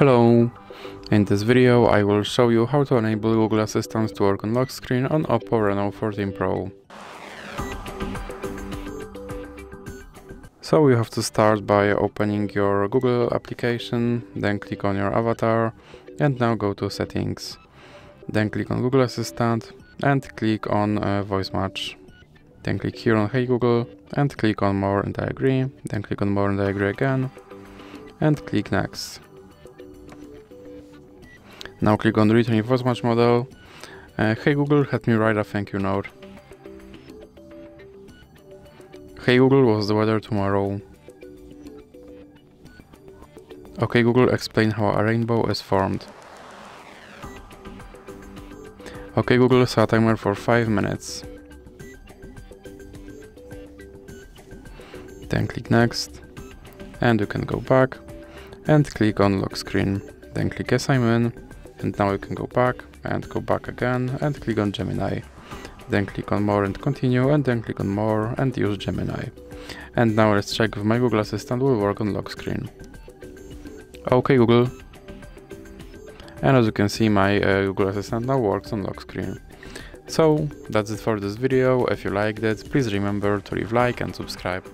Hello! In this video I will show you how to enable Google Assistant to work on lock screen on Oppo Reno 13 Pro. So you have to start by opening your Google application, then click on your avatar and now go to settings. Then click on Google Assistant and click on uh, voice match. Then click here on Hey Google and click on more and I agree. Then click on more and I agree again and click next. Now click on return voice match model. Uh, hey Google, help me write a thank you note. Hey Google, what's the weather tomorrow? Okay Google, explain how a rainbow is formed. Okay Google, set a timer for 5 minutes. Then click next. And you can go back and click on lock screen. Then click in and now you can go back and go back again and click on Gemini. Then click on more and continue and then click on more and use Gemini. And now let's check if my Google Assistant will work on lock screen. Okay Google. And as you can see my uh, Google Assistant now works on lock screen. So that's it for this video, if you liked it please remember to leave like and subscribe.